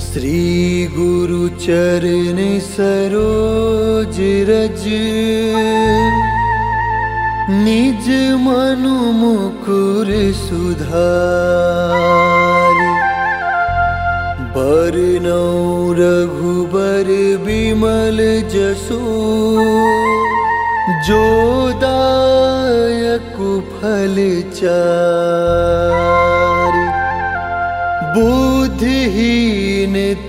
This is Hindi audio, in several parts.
श्रीगुरुचरण सरोज रज। निज मनु मनुखर सुध वर्ण रघुबर विमल जसु। जोदार चार। बुद्धि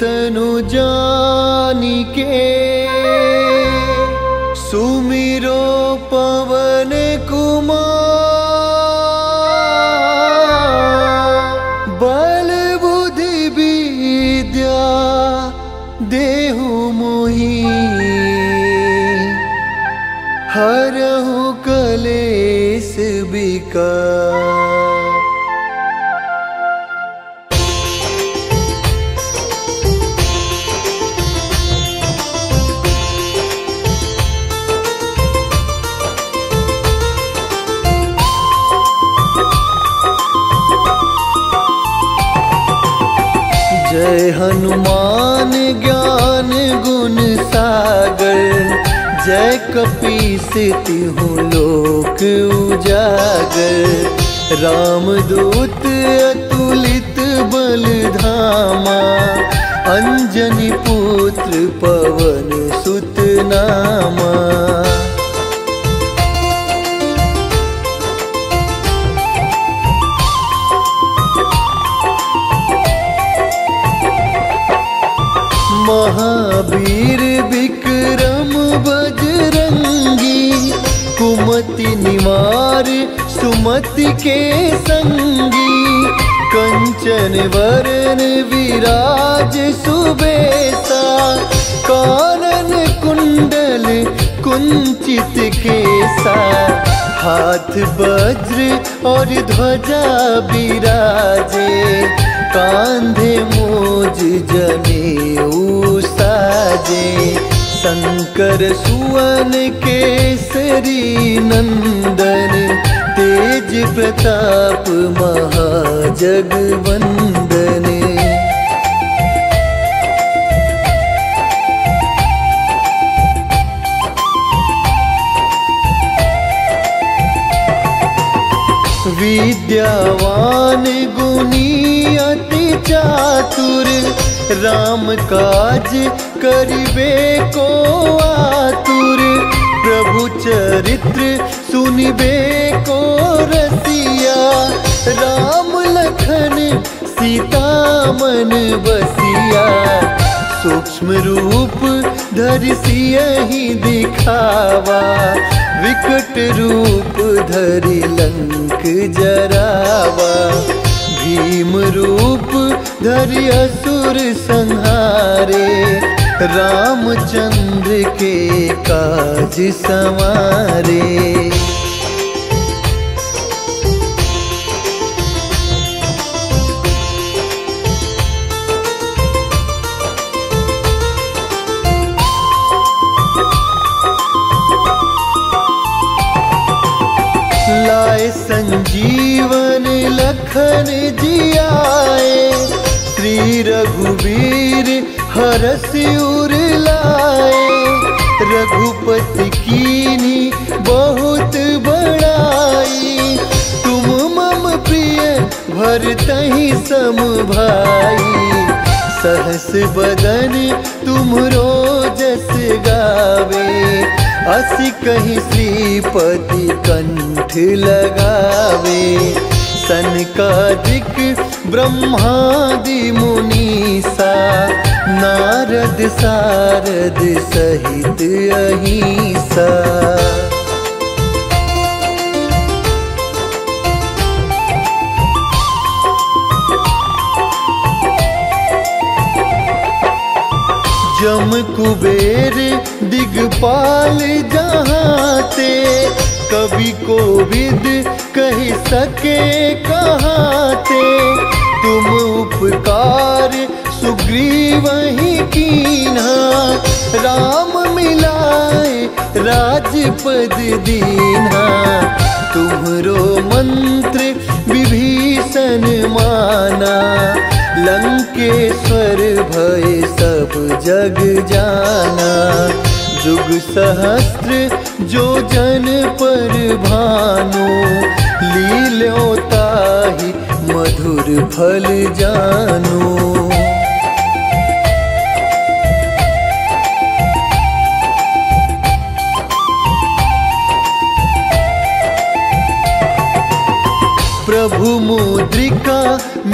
तनु जानिके सुमिरो कपीस तिहु लोक उजागर। रामदूत अतुलित बल धामा अंजनी पुत्र पवन सुत नामा महावीर कुमति निवार सुमति के संगी। कंचन, वरन, विराज सुबेसा कानन, कुंडल, कुंचित केसा। हाथ, वज्र और ध्वजा बिराजे। कांधे, मोज जने साजे। शंकर सुवन केसरी नंदन तेज प्रताप महाजगवंदन विद्यावान गुनी अति चातुर राम काज करिबे को आतुर, प्रभु चरित्र सुनिबे को रसिया। राम लखन सीता मन बसिया, सूक्ष्म रूप धरि सियहि दिखावा। विकट रूप धरि लंक जरावा। भीम रूप धरि असुर संहारे रामचंद्र के काज संवारे। हरस उर लाए। रघुपति कीनी बहुत बड़ाई। तुम मम प्रिय भरतहि सम भाई सहस बदन तुम जस गावे। असी कहीं श्रीपति कंठ लगावे। सनकादिक ब्रह्मादि मुनीसा। नारद सारद सहित अहिसा। जम कुबेर दिगपाल जहाँ ते कवि को विद कह सके कहाँ ते तुम उपकार सुग्रीव ही कीन्हा राम मिलाए राजपद दीना। तुम्हरो मंत्र विभीषण माना। लंकेश्वर भय सब जग जाना। जुग सहस्त्र जो जन पर भानो। लील्योता ही मधुर फल जानो। मुद्रिका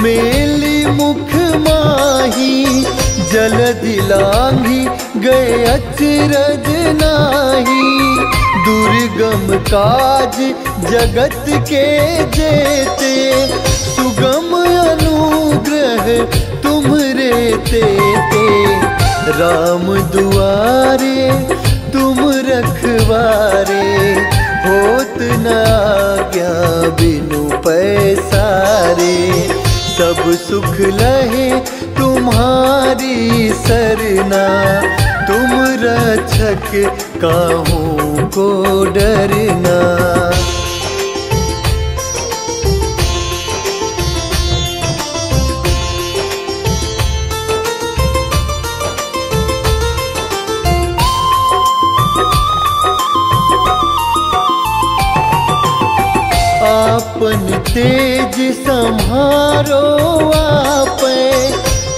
मेली मुख माही, जल दिलांगी गए अचरज नाही। दुर्गम काज जगत के जेते, सुगम अनुग्रह तुम रेते ते राम दुआरे तुम रखवारे न आज्ञा बिनु पैसारे सब सुख लहे तुम्हारी सरना। तुम रक्षक काहू को डरना। तेज संहारो आप।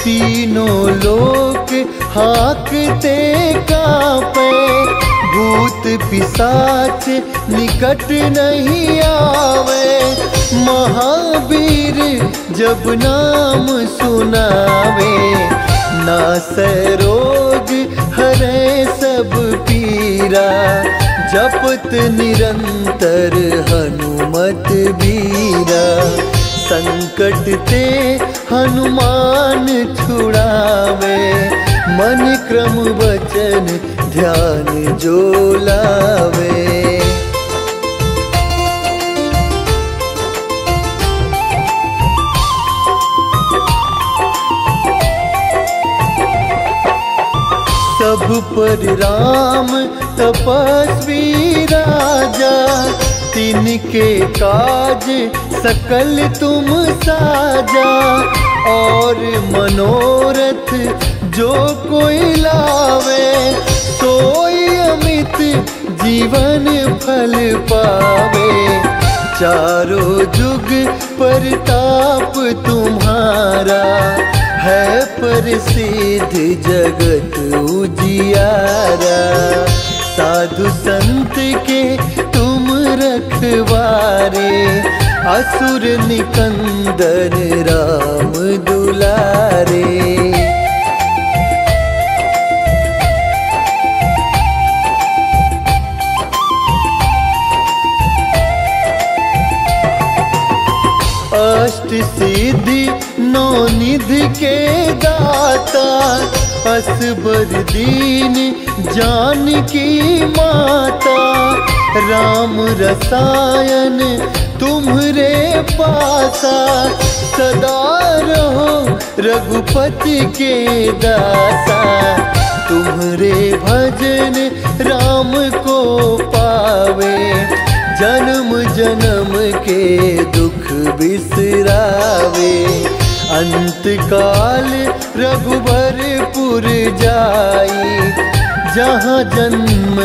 तीनों लोक हाकते कापे। भूत पिसाच निकट नहीं आवे। महावीर जब नाम सुनावे। ना सरोग हरे सब पीरा। जपत निरंतर हनुमत बीरा संकट ते हनुमान छुड़ावे। मन क्रम वचन ध्यान जो लावे। सब पर राम तपस्वी राजा तिनके काज, सकल तुम साजा। और मनोरथ जो कोई लावे, सोई अमित जीवन फल पावे। चारों जुग परताप तुम्हारा, है प्रसिद्ध जगत उजियारा। साधु संत के रखवारे असुर निकंदन राम दुलारे। अष्ट सिद्धि नौ निधि के दाता असबर दीन जान की माता, राम रसायन तुम्हरे पासा। सदा रहो रघुपति के दासा। तुम्हरे भजन राम को पावे। जन्म जन्म के दुख बिसरावे। अंत काल रघुबरपुर जाई जहाँ जन्म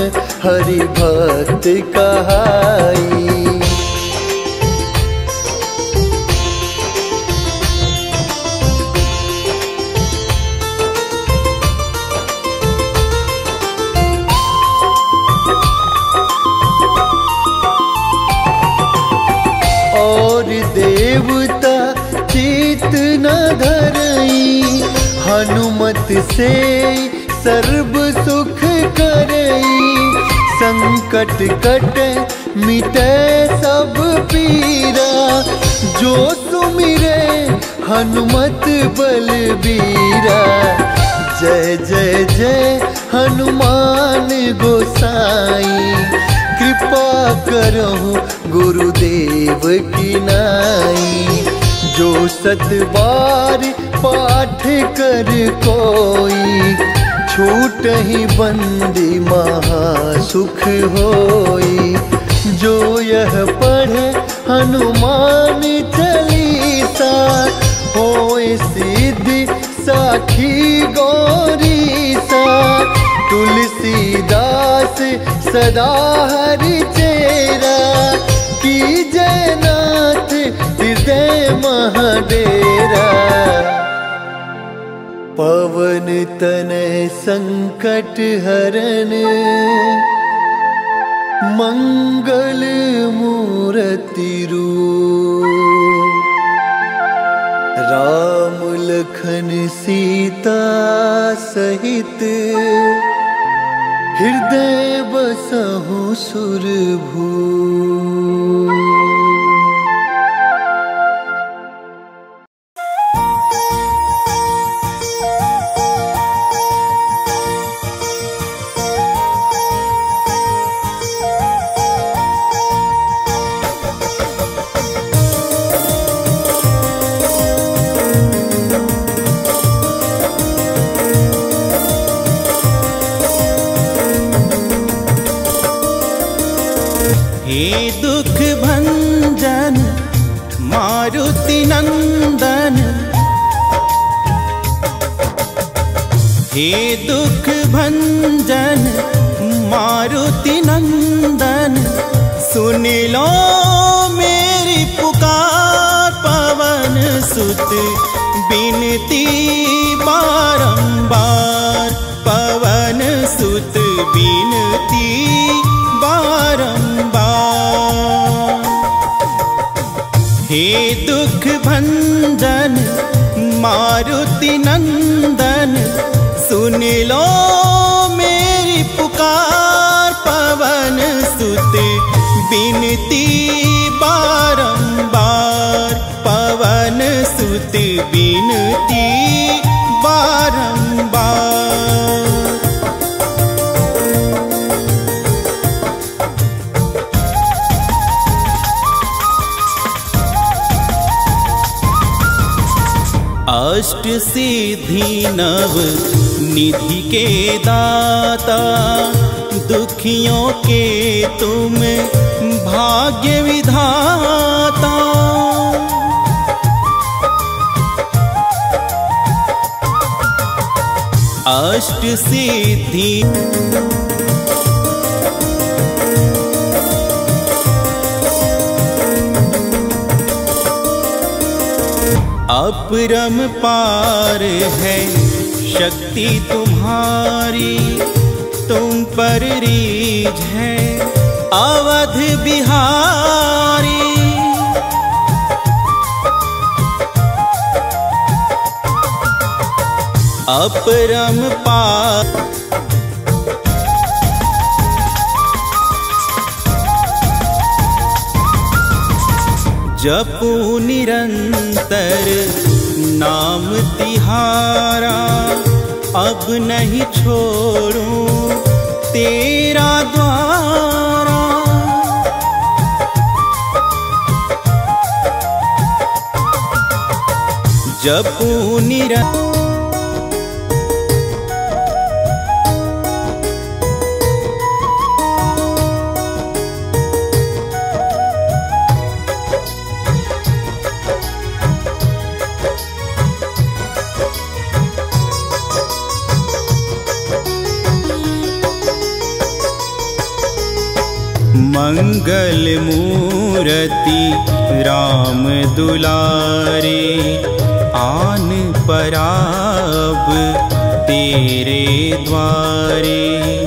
हरि भक्त कहाई। हनुमत से सर्व सुख करई, संकट कट मिटे सब पीरा। जो सुमिरे हनुमत बलबीरा। जय जय जय हनुमान गोसाई। कृपा करहु गुरुदेव की नाई। जो सत बार पाठ कर कोई, छूट ही बंदी महा सुख होई। जो यह पढ़े हनुमान चालीसा, होए सिद्धि साखी गौरी सा तुलसीदास सदा हरि चेरा, की जयनाथ पवन मंगल मूर्ति रूप। राम लखन सीता सहित। हृदय बसहु सुरभू हे दुख भंजन, मारुति नंदन, सुन लो मेरी पुकार पवन सुत, बिनती बारंबार पवन सुत, बिनती बारंबार। हे दुख भंजन, मारुति नंदन सुन लो मेरी पुकार पवन सुत बिनती बारंबार पवन सुत बिनती बारंबार। अष्ट सिद्धि नव निधि के दाता दुखियों के तुम भाग्य विधाता। अष्ट सिद्धि अपरम पार है। शक्ति तुम्हारी तुम पर रीझ है अवध बिहारी। अपरम पार जपू निरंतर नाम तिहारा अब नहीं छोड़ू तेरा द्वारा। जपू निरंतर मंगल मूर्ति, राम दुलारे, आन पराब तेरे द्वारे।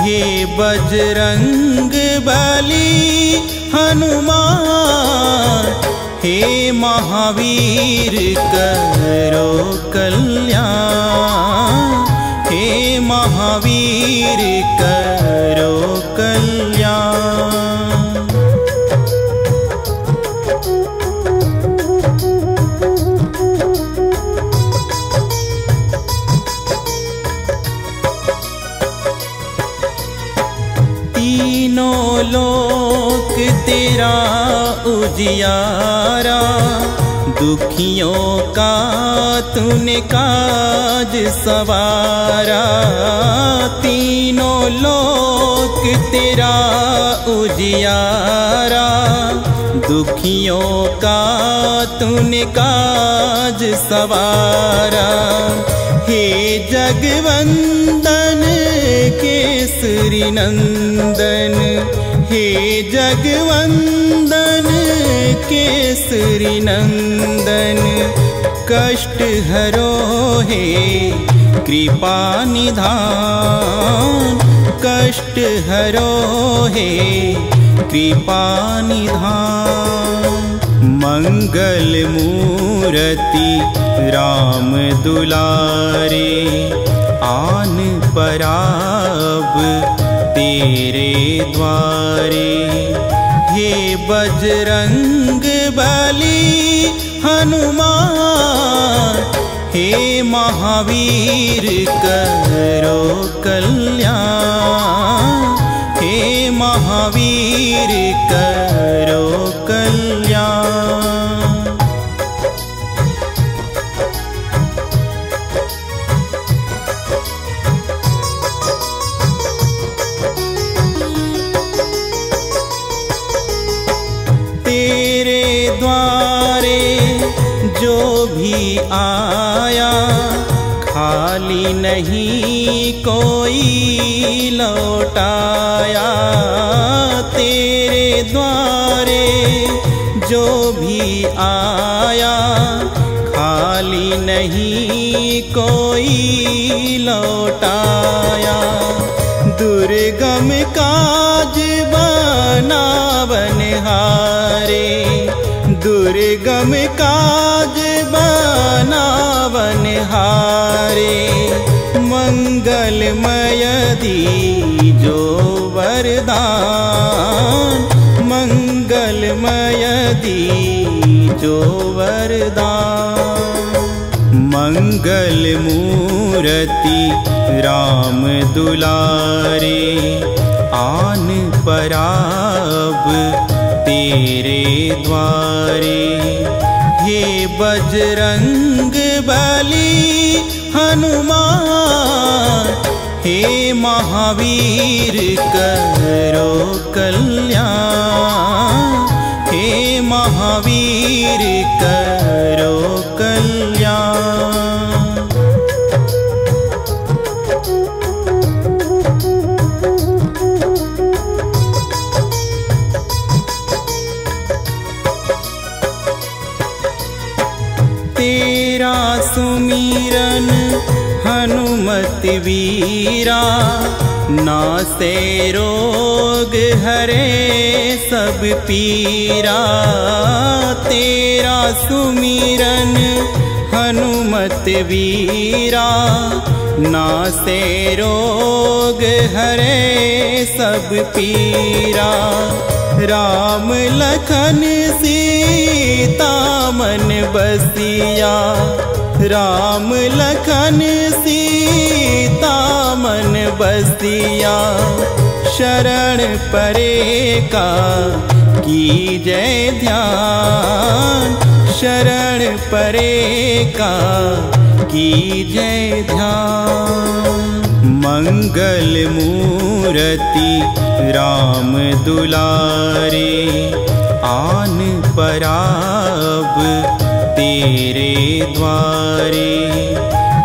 हे बजरंग बली, हनुमान, हे महावीर करो कल्याण। हे महावीर करो कल्याण। उजियारा, दुखियों का तूने काज सवारा। तीनों लोक तेरा उजियारा, दुखियों का तूने काज सवारा। हे जगवंदन, केसरी नंदन हे जगवंदन केसरी नंदन। कष्ट हरो हे कृपा निधान। कष्ट हरो हे कृपा निधान। मंगल मूर्ति, राम दुलारे। आन पराब तेरे द्वारे। हे बजरंग बली हनुमान हे महावीर करो कल्याण। हे महावीर करो नहीं कोई लौटाया तेरे द्वारे। जो भी आया, खाली नहीं कोई लौटाया। दुर्गम काज बनावन हारे। दुर्गम काज हारे मंगलमय दी जो वरदान। मंगलमय दी जो वरदान। मंगल मूर्ति राम दुलारे, आन पराब तेरे द्वारे। हे बजरंग बली हनुमान हे महावीर करो कल्याण हे महावीर करो सुमीरन हनुमत वीरा ना से रोग हरे सब पीरा। तेरा सुमिरन हनुमत वीरा ना से रोग हरे सब पीरा। राम लखन सीता मन बसिया। राम लखन सीता मन बसिया। शरण परे का की जय ध्यान। शरण परे का की जय ध्यान। मंगल मूर्ति राम दुलारे, आन पराब तेरे द्वारे।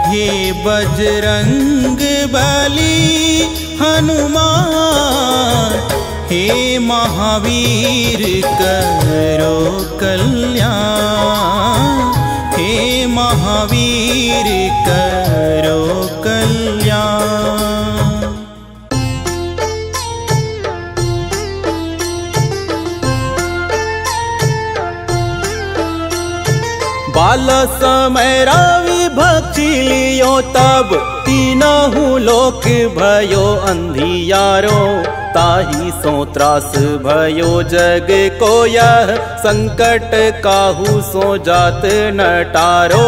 हे बजरंग बली हनुमान हे महावीर, करो कल्याण। हे महावीर, करो कल्याण। बाल समय रावि भक्ति लियो तब, तीनहु लोक भयो अंधियारो ताही सो त्रास भयो जग को यह संकट काहू सो जात नटारो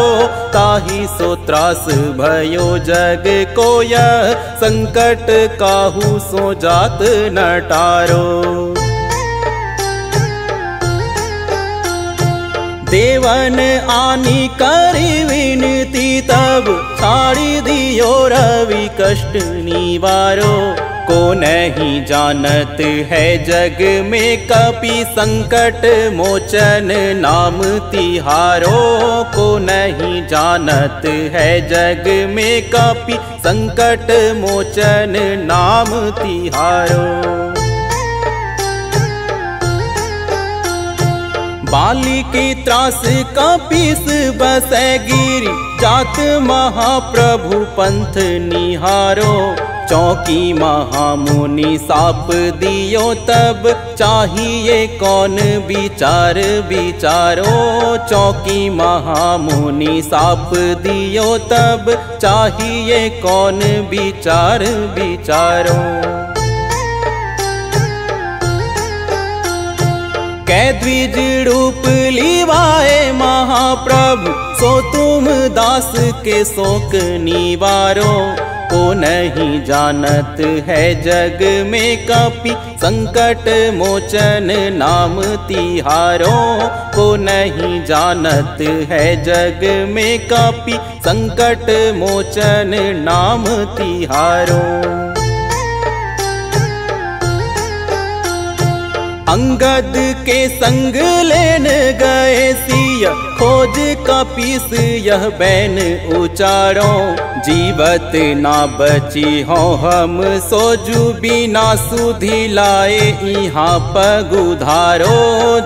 ताही सो त्रास भयो जग को यह संकट काहू सो जात नटारो देवन आनी करी विनती तब छाड़ी दियो रवि कष्ट निवारो। को नहीं जानत है जग में कपि संकट मोचन नाम तिहारो को नहीं जानत है जग में कपि संकट मोचन नाम तिहारो। बाली की त्रास का पीस बसै गिरी जात महाप्रभु पंथ निहारो। चौकी महामुनि साप दियो तब, चाहिए कौन विचार विचारो? चौकी महामुनि साप दियो तब, चाहिए कौन विचार विचारो? कै द्विज रूप लिवाए महाप्रभु, सो तुम दास के शोक निवारो। को नहीं जानत है जग में कपि संकट मोचन नाम तिहारों को नहीं जानत है जग में कपि संकट मोचन नाम तिहारो। अंगद के संग लेन गए सिया, खोज का पीस यह बैन उचारो। जीवत ना बची हो हम, सोजू बिना सुधी लाए यहाँ पगुधारो।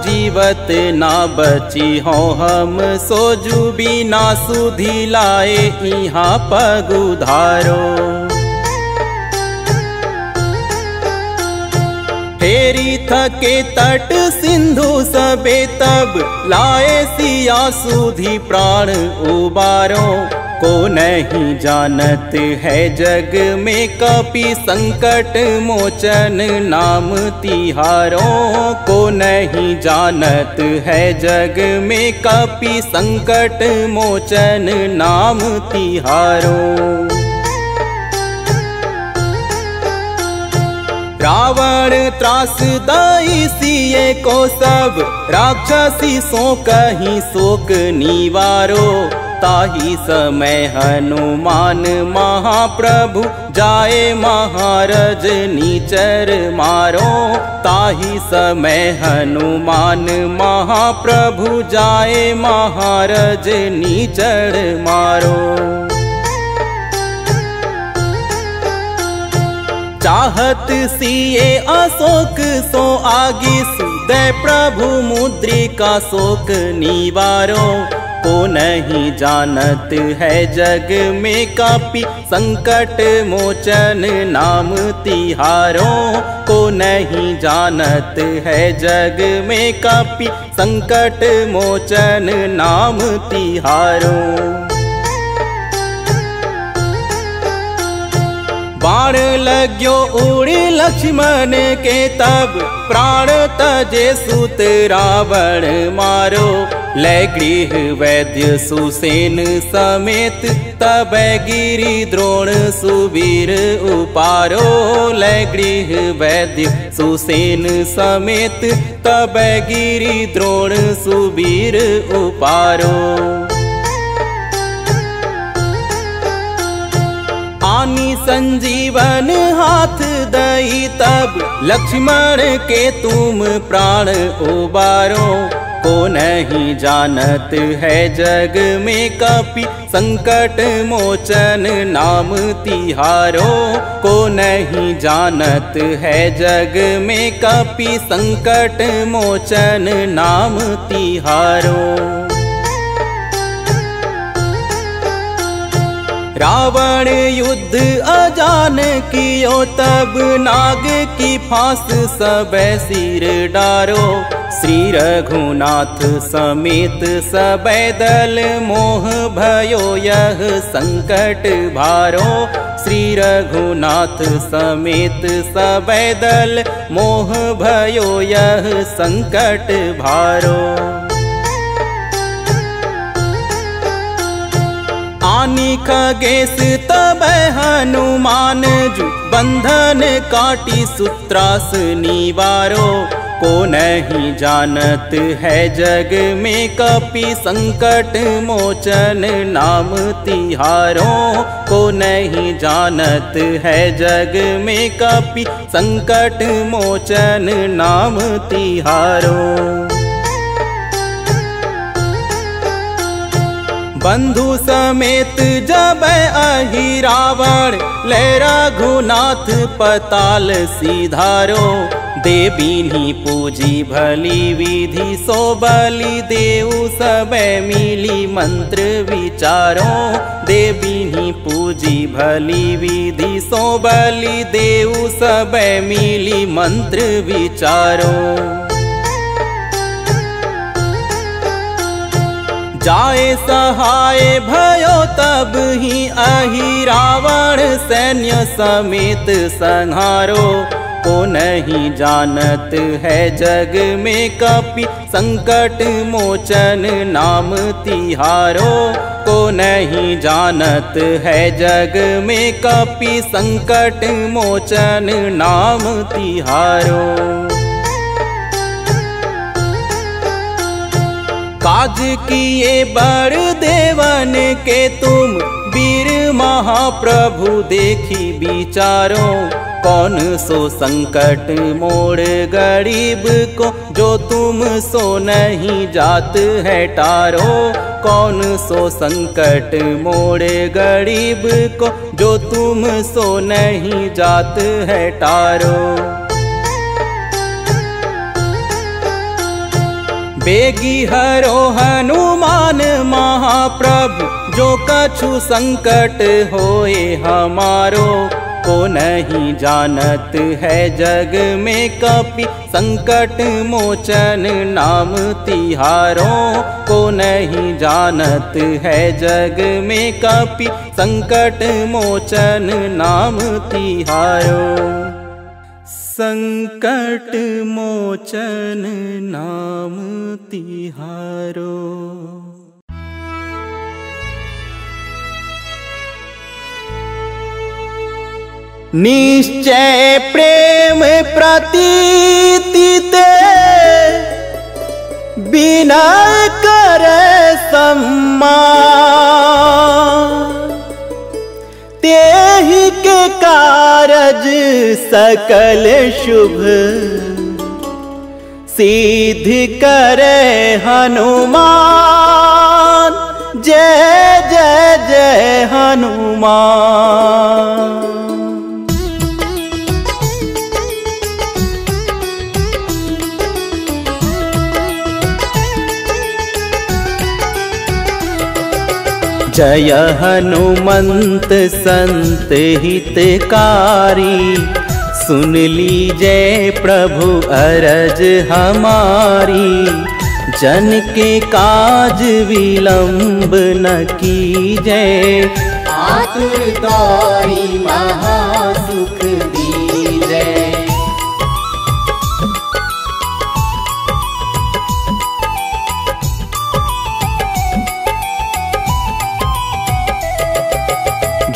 जीवत ना बची हो हम, सोजू बिना सुधी लाए यहाँ पगुधारो। थके तट सिंधु सबे तब लाए सिया सुधी प्राण उबारो। को नहीं जानत है जग में कपि संकट मोचन नाम तिहारो। को नहीं जानत है जग में कपि संकट मोचन नाम तिहारो। रावण त्रास दाई सिए को सब राक्षसी सो कहीं शोक निवारो। ताही समय हनुमान महाप्रभु जाए महाराज नीचर मारो। ताही समय हनुमान महाप्रभु जाए महाराज नीचर मारो चाहत सिए अशोक, सो आगी सुदय प्रभु मुद्रिका शोक निवारो को नहीं जानत है जग में कापी, संकट मोचन नाम तिहारो को नहीं जानत है जग में कापी, संकट मोचन नाम तिहारो। बाण लग्यो उड़ी लक्ष्मण के तब प्राण तजे सुत रावण मारो। ले गृह वैद्य सुसेन समेत तब गिरी द्रोण सुबीर उपारो। ले गृह वैद्य सुसेन समेत तब गिरी द्रोण सुबीर उपारो आनी संजीवन हाथ दई तब। लक्ष्मण के तुम प्राण उबारो को नहीं जानत है जग में कपि। संकट मोचन नाम तिहारो, को नहीं जानत है जग में कपि। संकट मोचन नाम तिहारो। रावण युद्ध अजान कियो तब नाग की फांस सब सिर डारो। श्री रघुनाथ समेत सब दल मोह भयो यह संकट भारो। श्री रघुनाथ समेत सब दल मोह भयो यह संकट भारो आनी खगेश तब हनुमान जु। बंधन काटी सूत्रास निवारो को नहीं जानत है जग में कपि संकट मोचन नाम तिहारों। को नहीं जानत है जग में कपि संकट मोचन नाम तिहारों। बंधु समेत जब अहि रावण, ले रघुनाथ पताल सीधारो। देवी पूजी भली विधि, सो बलि देव सब मिली मंत्र विचारो। देवी पूजी भली विधि, सो बलि देव सब मिली मंत्र विचारो। जाए सहाय, भयो तब ही अहि रावण सैन्य समेत संहारो। को नहीं जानत है जग में कपि संकट मोचन नाम तिहारो। को नहीं जानत है जग में कपि संकट मोचन नाम तिहारो। काज किए बड़ देवन के तुम वीर महाप्रभु देखी विचारो, कौन सो संकट मोड़ गरीब को, जो तुम सो नहीं जात है टारो, कौन सो संकट मोड़ गरीब को, जो तुम सो नहीं जात है टारो। बेगी हरो हनुमान महाप्रभु, जो कछु संकट होए हमारो, को नहीं जानत है जग में कपि संकट मोचन नाम तिहारों, को नहीं जानत है जग में कपि संकट मोचन नाम तिहारों। संकट मोचन नाम तिहारो। निश्चय प्रेम प्रतीति बिना कर सम्मान ही के कारज सकल शुभ। सिद्ध करे हनुमान जय जय जय हनुमान। जय हनुमंत संत हितकारी, सुन लीजय प्रभु अरज हमारी, जन के काज विलंब न कीजय आतुरदाई महासुख दीजय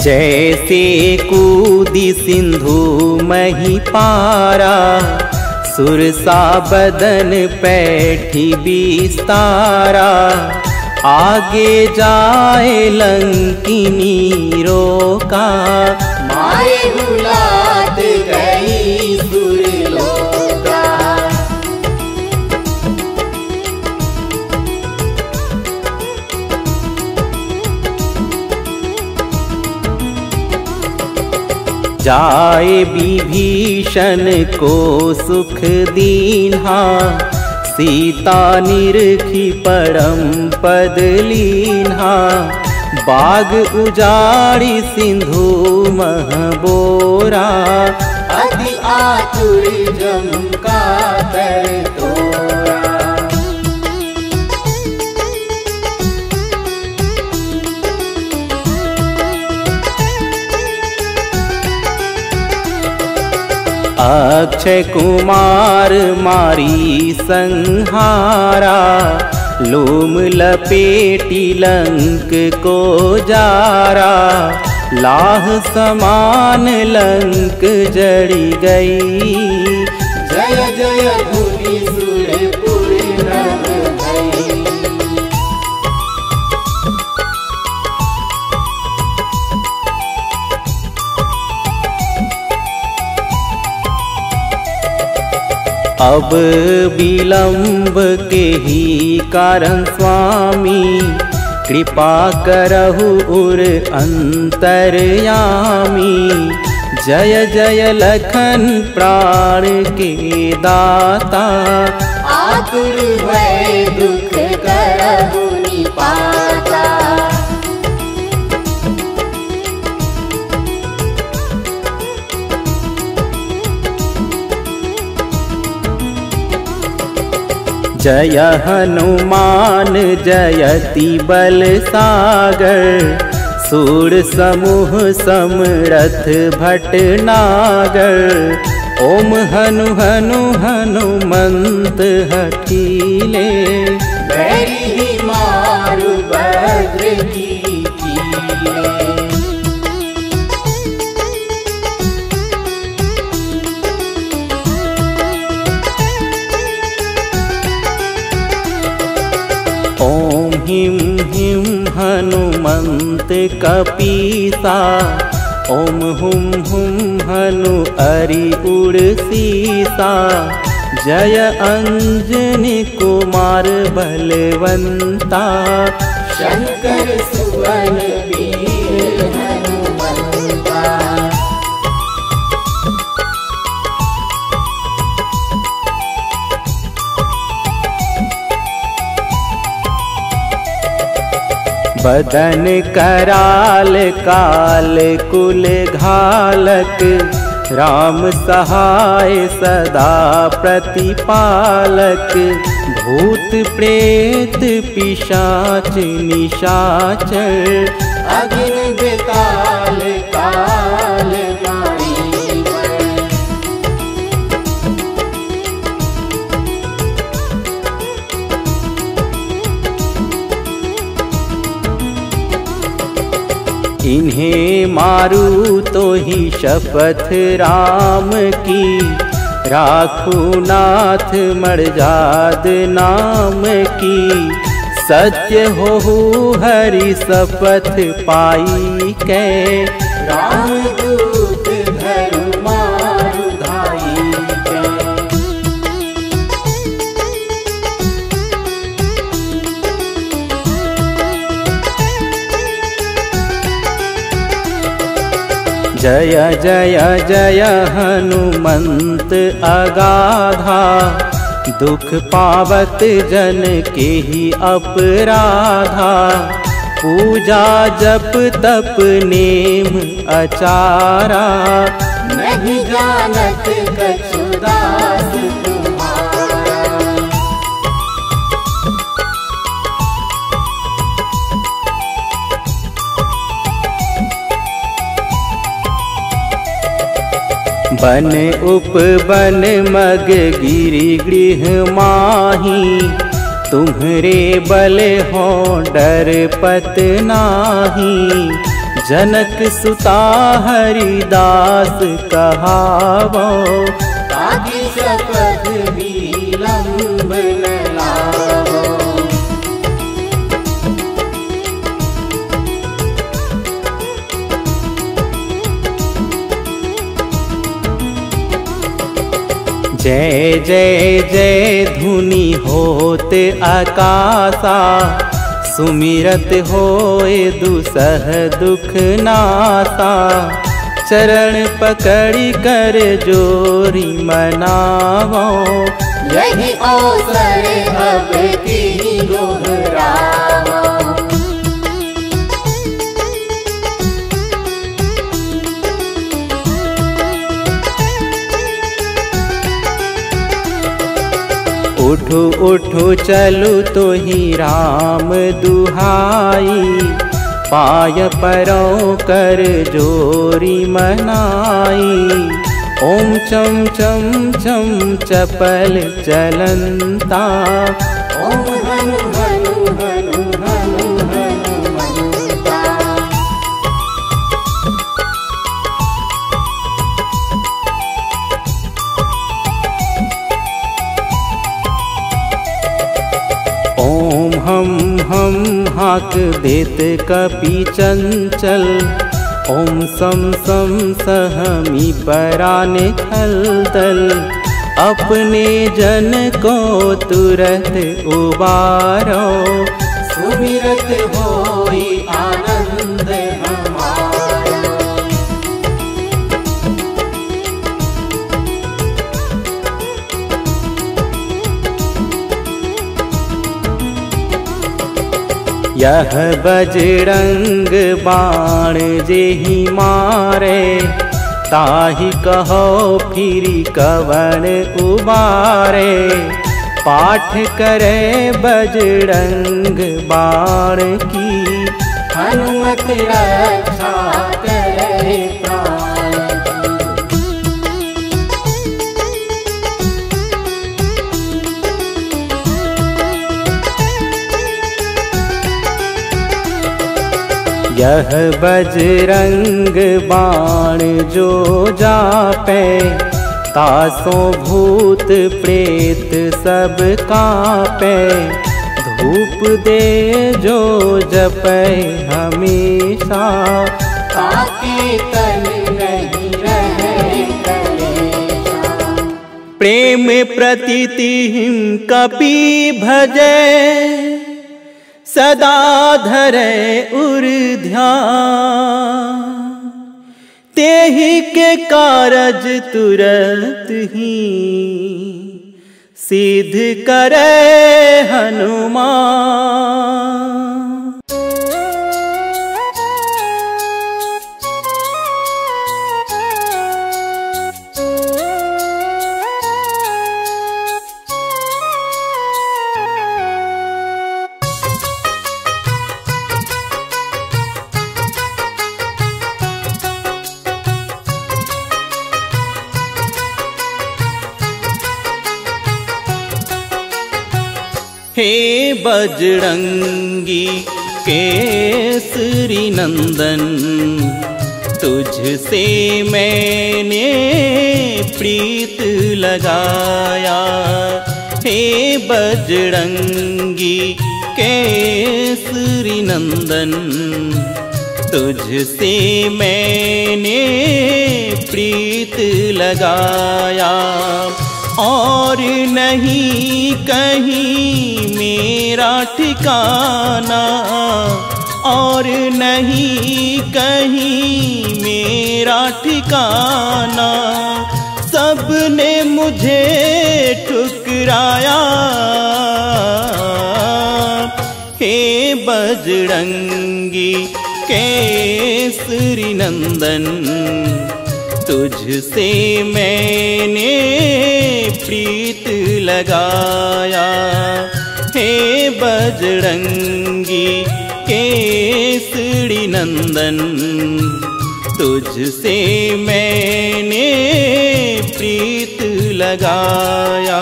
जैसे कूदी सिंधु मही पारा सुरसा बदन पैठी बिस्तारा। आगे जाए लंकिनी रोका जाए विभीषण को सुख दीन्हा। सीता निरखी परम पद लीन्हा। बाग उजाड़ी सिंधु महबोरा। अति आतुर जम का अक्षय कुमार मारी संहारा, लूम लपेटी लंक को जारा। लाह समान लंक जड़ी गई। जय जय अब विलंब के ही कारण स्वामी, कृपा करहु उर अंतरयामी। जय जय लखन प्राण के दाता, आतुर दुख करहु। जय हनुमान जयति बल सागर। सूर समूह समरथ भटनागर ओम हनु हनु मारु भद्र कपीसा ओम हुम हुम हनु अरि उड़ जय अंजनी कुमार बलवंता। शंकर सुवन बदन कराल काल कुल घालक। राम सहाय सदा प्रतिपालक। भूत प्रेत पिशाच निशाचर। अग्नि काल इन्हें मारू तो ही शपथ राम की। राखू नाथ मरजाद नाम की। सत्य हो हरि शपथ पाई के? राम जय जय जय हनुमंत अगाधा। दुख पावत जन के ही अपराधा। पूजा जप तप नेम अचारा। नहीं जानत कछु बन उपवन मग गिरी गृह माही। तुम्हरे बल हो डर पत नाही। जनक सुता हरिदास कहावो, ताकि जय जय जय धुनि होत आकाशा, सुमिरत होए दुसह दुख नाता चरण पकड़ी कर जोरी मनावो। यही अब की उठो उठो, चलो तो ही राम दुहाई। पाय परों कर जोरी मनाई। ओम चम चम चम चपल चलंता। देत कपि चंचल ओम सम सम सहमी पराने खल दल। अपने जन को तुरंत उबारो। सुमिरत यह बजरंग बाण जेहि मारे, ताहि कहो फिरी कवन उबारे। पाठ करे बजरंग बाण की, हनुमत रक्षा यह बजरंग बाण जो जापे, तासों भूत प्रेत सब कापे। धूप दे जो जपे हमेशा तन नहीं रहे प्रेम प्रतीति हिम कपि भजे। सदा धरे उर ध्यान। तेहि के कारज तुरंत ही सिद्ध करे हनुमान। बजरंगी केसरी नंदन, तुझसे मैंने प्रीत लगाया। हे बजरंगी केसरी नंदन, तुझसे मैंने प्रीत लगाया। और नहीं कहीं मेरा ठिकाना, और नहीं कहीं मेरा ठिकाना। सबने मुझे ठुकराया। हे बजरंगी केसरी नंदन, तुझसे मैंने प्रीत लगाया। हे बजरंगी केसरी नंदन तुझसे मैंने प्रीत लगाया।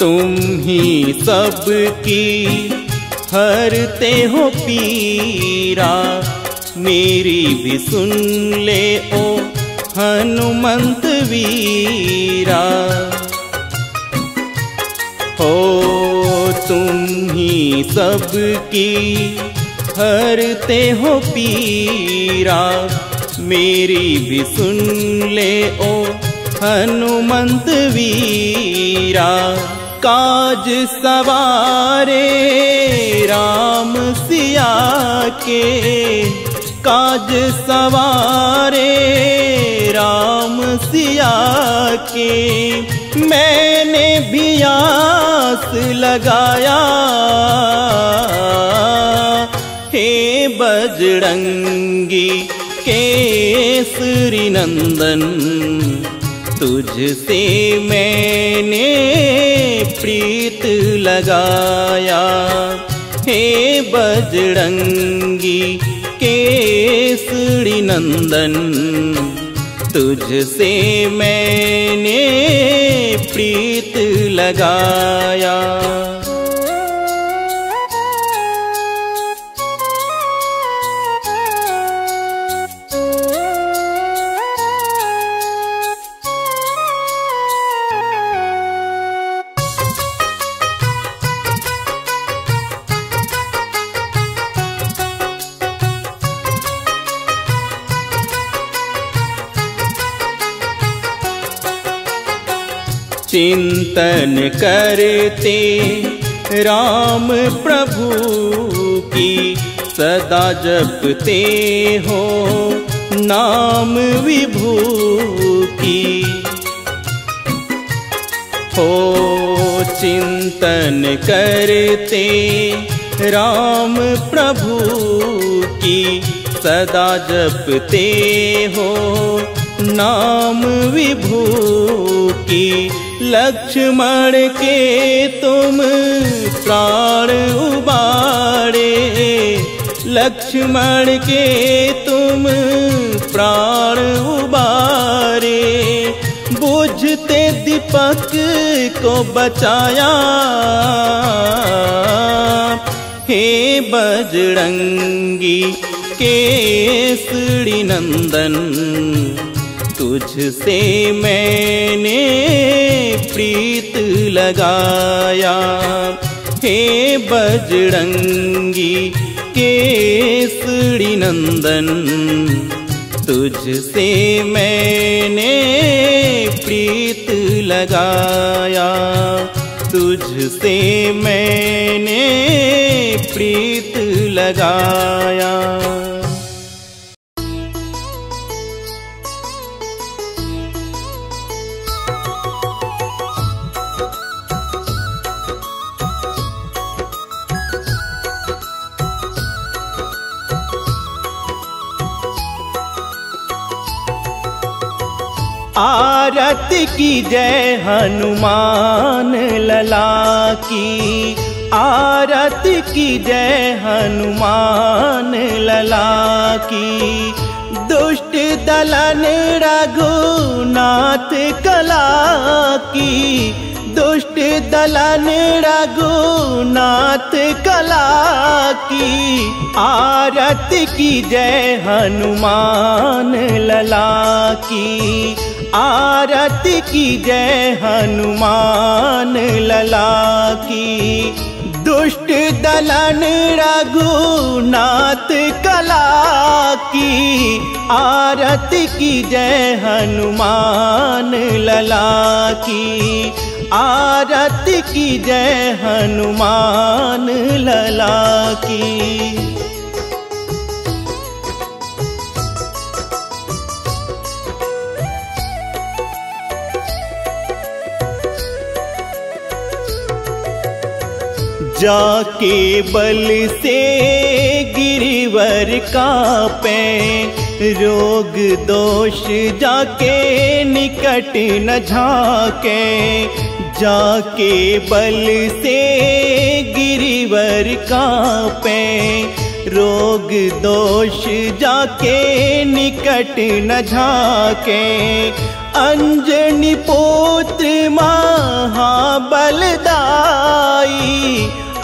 तुम ही सबकी हरते हो पीरा। मेरी भी सुन ले ओ हनुमंत वीरा। हो तुम ही सबकी हरते हो पीरा। मेरी भी सुन ले ओ हनुमंत वीरा। काज सवारे, राम सिया के। काज सवारे, राम सिया के। मैंने भी आस लगाया। हे बजरंगी केसरी नंदन, तुझसे मैंने प्रीत लगाया। हे बजरंगी केसरी नंदन तुझसे मैंने प्रीत लगाया। चिंतन करते राम प्रभु की सदा जपते हो नाम विभू की। हो चिंतन करते राम प्रभु की सदा जपते हो नाम विभू की। लक्ष्मण के तुम प्राण उबारे। लक्ष्मण के तुम प्राण उबारे। बुझते दीपक को बचाया। हे बजरंगी केसरी नंदन तुझसे मैंने प्रीत लगाया। हे बजरंगी केसरी नंदन, तुझसे मैंने प्रीत लगाया। तुझसे मैंने प्रीत लगाया। आरत की जय हनुमान लला की। आरत की जय हनुमान लला की। दुष्ट दलन रघुनाथ कला की। दुष्ट दलन रघुनाथ कला की। आरत की जय हनुमान लला की। आरत की जय हनुमान लला की। दुष्ट दलन रघुनाथ कला की। आरत की जय हनुमान लला की। आरत की जय हनुमान लला की। जाके बल से गिरिवर का पे रोग दोष जाके निकट न झाके। जाके बल से गिरिवर का पे रोग दोष जाके निकट न झाके। अंजनी पुत्र महाबलदाई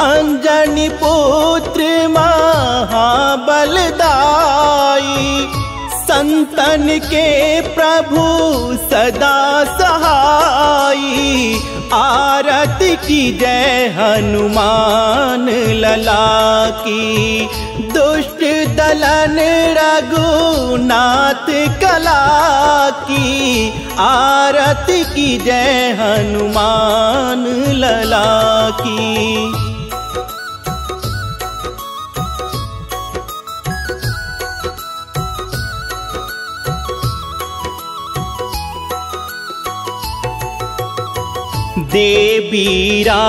अंजनी पुत्र महाबलदाई, संतन के प्रभु सदा सहाई। आरत की जय हनुमान लला की। दुष्ट दलन रघुनाथ कला की। आरत की जय हनुमान लला की। देवीरा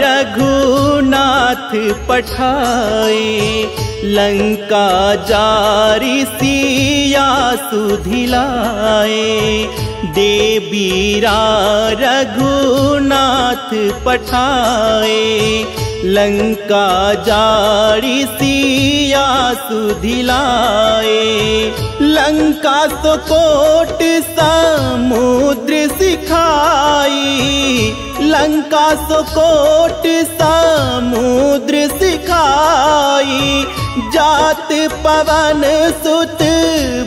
रघुनाथ पठाए, लंका जारी सिया सुधिलाए। देवीरा रघुनाथ पठाए, लंका जारी सिया सुधिलाए। लंका तो कोट समुद्र सिखाई लंका सुकोट समुद्र सिखाई, जात पवन सुत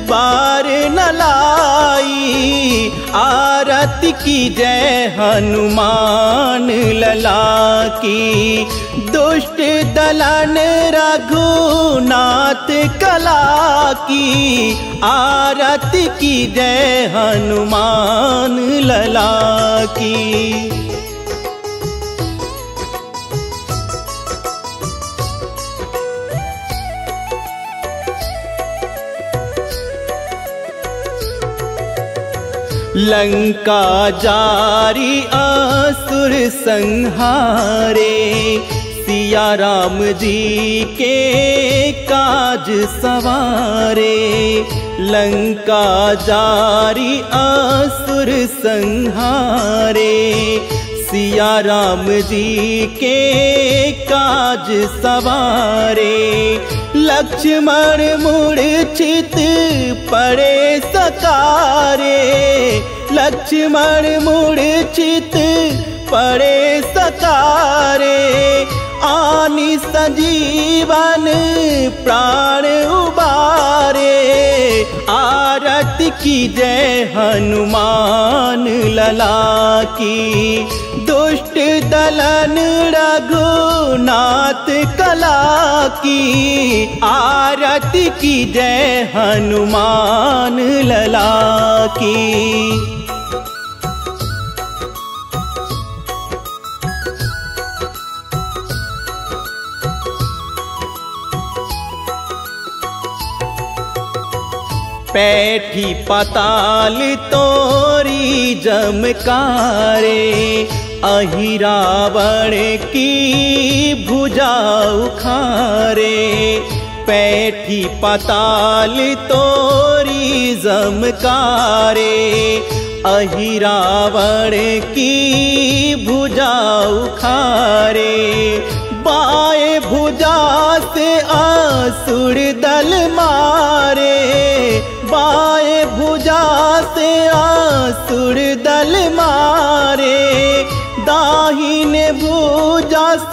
बार न लाई। आरत की जय हनुमान लला की। दुष्ट दलन रघुनाथ कला की। आरत की जय हनुमान लला की। लंका जारी असुर संहारे सिया राम जी के काज सवारे। लंका जारी असुर संहारे सिया राम जी के काज सवारे। लक्ष्मण मूर्छित पड़े सकारे। लक्ष्मण मूर्छित पड़े सकारे। आनी संजीवन प्राण उबारे। आरत की जय हनुमान लला की। दुष्ट दलन रघुनाथ कला की आरती की जय हनुमान लला की। पैठी पताल तोरी जमकारे अहि रावण की भुजा उखारे पैठी पताल तोरी जमकारे। अहि रावण की भुजा उखारे बाएँ भुजा से आसुर दल मारे। बाएँ भुजा से आसुर दल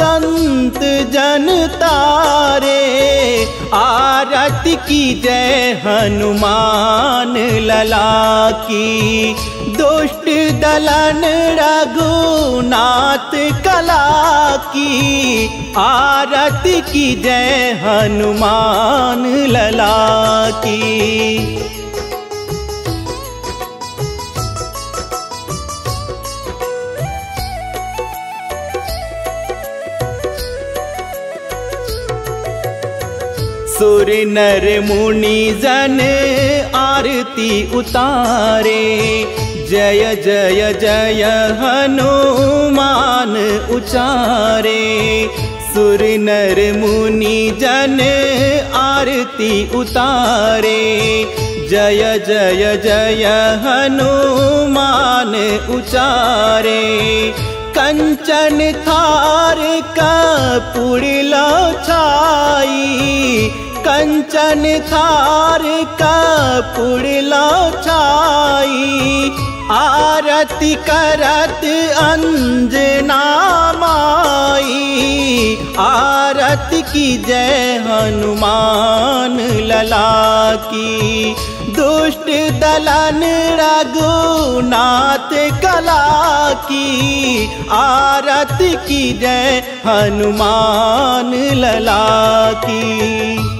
संत जन तारे, आरत की जय हनुमान लला की। दुष्ट दलन रघुनाथ कला की, आरत की जय हनुमान लला की। सुर नर मुनि जन आरती उतारे। जय जय जय हनुमान उचारे। सुर नर मुनि जन आरती उतारे। जय जय जय हनुमान उचारे। कंचन थार छाई कंचन थार कपूर लो छाई आरती करत अंजना माई। आरती की जय हनुमान लला की। दुष्ट दलन रघुनाथ कला की। आरत की जय हनुमान लला की।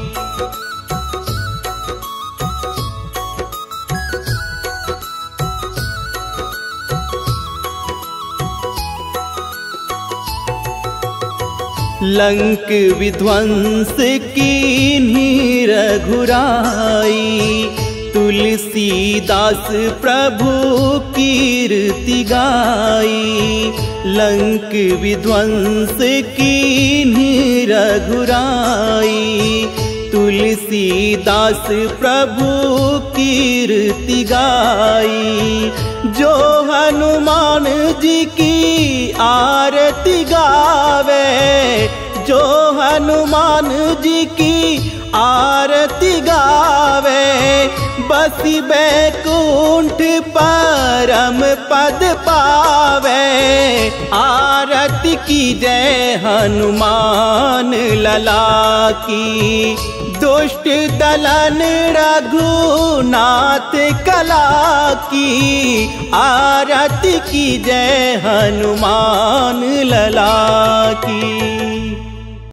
लंक विध्वंस की नीर घुराई तुलसीदास प्रभु कीर्ति गाई। लंक विध्वंस की नीर घुराई तुलसीदास प्रभु कीर्ति गाई, जो हनुमान जी की आरती गावे, जो हनुमान जी की आरती गावे। बसी बैकुंठ परम पद पावे। आरती की जय हनुमान लला की। दुष्ट दलन रघुनाथ कला की आरती की जय हनुमान लला की।